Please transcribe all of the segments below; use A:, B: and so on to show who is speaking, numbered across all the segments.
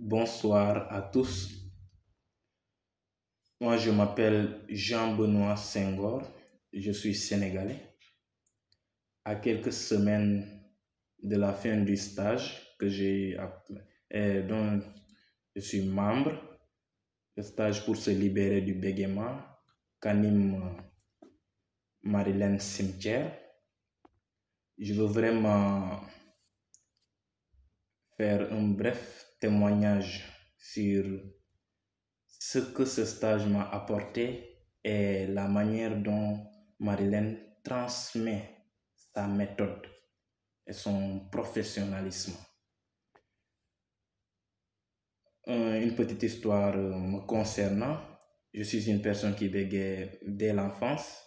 A: Bonsoir à tous. Moi, je m'appelle Jean-Benoît Senghor. Je suis sénégalais. À quelques semaines de la fin du stage que j'ai et dont je suis membre, le stage pour se libérer du bégaiement qu'anime Marilyn Cimetière. Je veux vraiment faire un bref témoignage sur ce que ce stage m'a apporté et la manière dont Marilyn transmet sa méthode et son professionnalisme. Euh, Une petite histoire euh, me concernant. Je suis une personne qui bégaye dès l'enfance,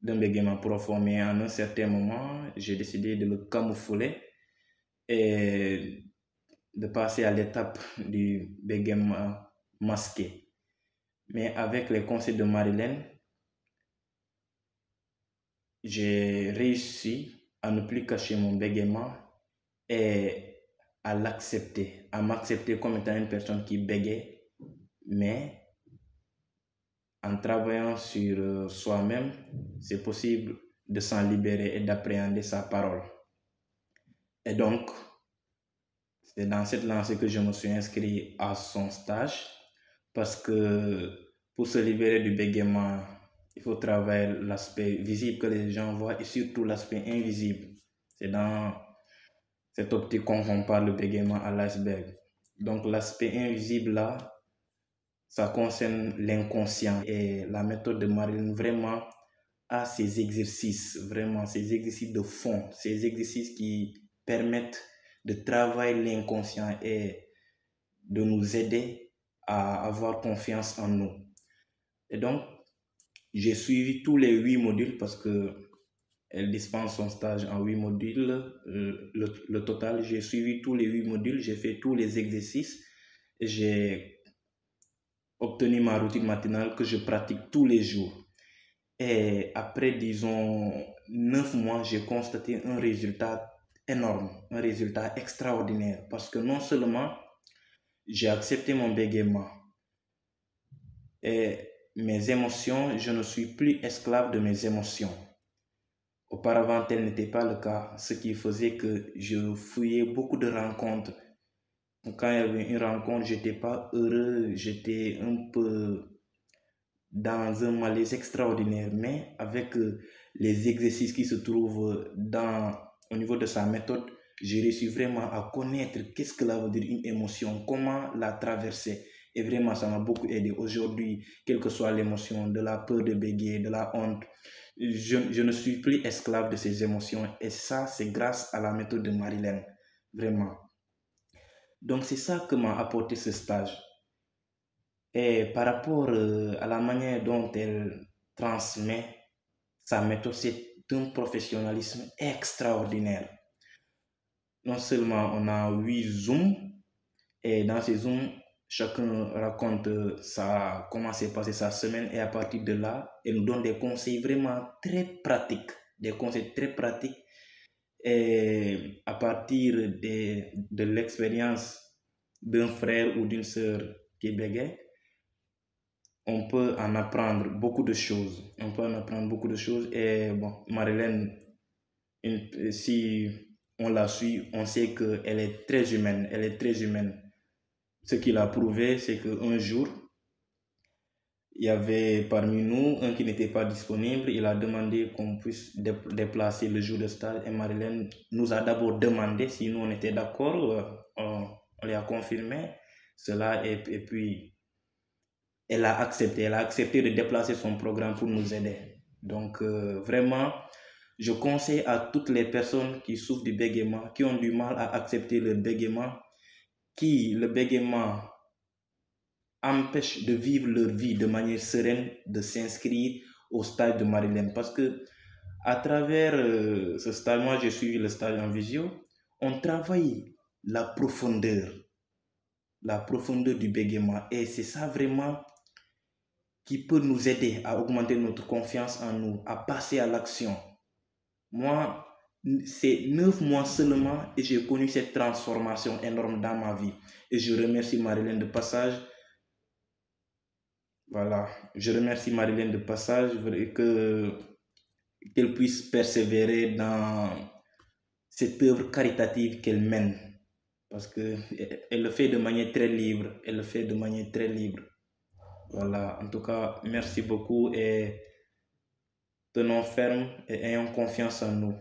A: d'un bégaiement profond, mais à un certain moment, j'ai décidé de le camoufler et de passer à l'étape du bégaiement masqué. Mais avec les conseils de Marilyn, j'ai réussi à ne plus cacher mon bégaiement et à l'accepter, à m'accepter comme étant une personne qui bégaye, mais en travaillant sur euh, soi-même, c'est possible de s'en libérer et d'appréhender sa parole. Et donc, c'est dans cette lancée que je me suis inscrit à son stage parce que pour se libérer du bégaiement, il faut travailler l'aspect visible que les gens voient et surtout l'aspect invisible. C'est dans cette optique qu'on compare le bégaiement à l'iceberg. Donc l'aspect invisible là, ça concerne l'inconscient et la méthode de Marilyn vraiment a ces exercices, vraiment ces exercices de fond, ces exercices qui permettent de travailler l'inconscient et de nous aider à avoir confiance en nous. Et donc, j'ai suivi tous les huit modules parce que elle dispense son stage en huit modules. Le, le, le total, j'ai suivi tous les huit modules, j'ai fait tous les exercices. J'ai obtenu ma routine matinale que je pratique tous les jours. Et après, disons, neuf mois, j'ai constaté un résultat énorme, un résultat extraordinaire. Parce que non seulement j'ai accepté mon bégaiement et mes émotions, je ne suis plus esclave de mes émotions. Auparavant, tel n'était pas le cas, ce qui faisait que je fouillais beaucoup de rencontres. Quand il y avait une rencontre, j'étais pas heureux, j'étais un peu dans un malaise extraordinaire. Mais avec euh, les exercices qui se trouvent dans, au niveau de sa méthode, j'ai réussi vraiment à connaître qu'est-ce que ça veut dire une émotion, comment la traverser. Et vraiment, ça m'a beaucoup aidé. Aujourd'hui, quelle que soit l'émotion, de la peur de bégayer, de la honte, je, je, ne suis plus esclave de ces émotions. Et ça, c'est grâce à la méthode de Marilyn. Vraiment. Donc, c'est ça que m'a apporté ce stage. Et par rapport euh, à la manière dont elle transmet sa méthode, c'est un professionnalisme extraordinaire. Non seulement on a huit Zooms, et dans ces Zooms, chacun raconte sa, comment s'est passée sa semaine, et à partir de là, elle nous donne des conseils vraiment très pratiques, des conseils très pratiques, et à partir de, de l'expérience d'un frère ou d'une sœur qui on peut en apprendre beaucoup de choses. On peut en apprendre beaucoup de choses. Et bon, Marilyn, si on la suit, on sait qu'elle est très humaine. Elle est très humaine. Ce qu'il a prouvé, c'est qu'un jour, il y avait parmi nous un qui n'était pas disponible. Il a demandé qu'on puisse dé déplacer le jour de stage. Et Marilyn nous a d'abord demandé si nous on était d'accord. On, on lui a confirmé cela. Et, et puis, elle a accepté, elle a accepté de déplacer son programme pour nous aider. Donc, euh, vraiment, je conseille à toutes les personnes qui souffrent du bégaiement, qui ont du mal à accepter le bégaiement, qui le bégaiement empêche de vivre leur vie de manière sereine, de s'inscrire au stage de Marilyn. Parce que à travers euh, ce stage, moi j'ai suivi le stage en visio, on travaille la profondeur, la profondeur du bégaiement. Et c'est ça vraiment qui peut nous aider à augmenter notre confiance en nous, à passer à l'action. Moi, c'est neuf mois seulement et j'ai connu cette transformation énorme dans ma vie. Et je remercie Marilyn de passage. Voilà, je remercie Marilyn de passage que qu'elle puisse persévérer dans cette œuvre caritative qu'elle mène. Parce qu'elle le fait de manière très libre. Elle le fait de manière très libre. Voilà, en tout cas, merci beaucoup et tenons ferme et ayons confiance en nous.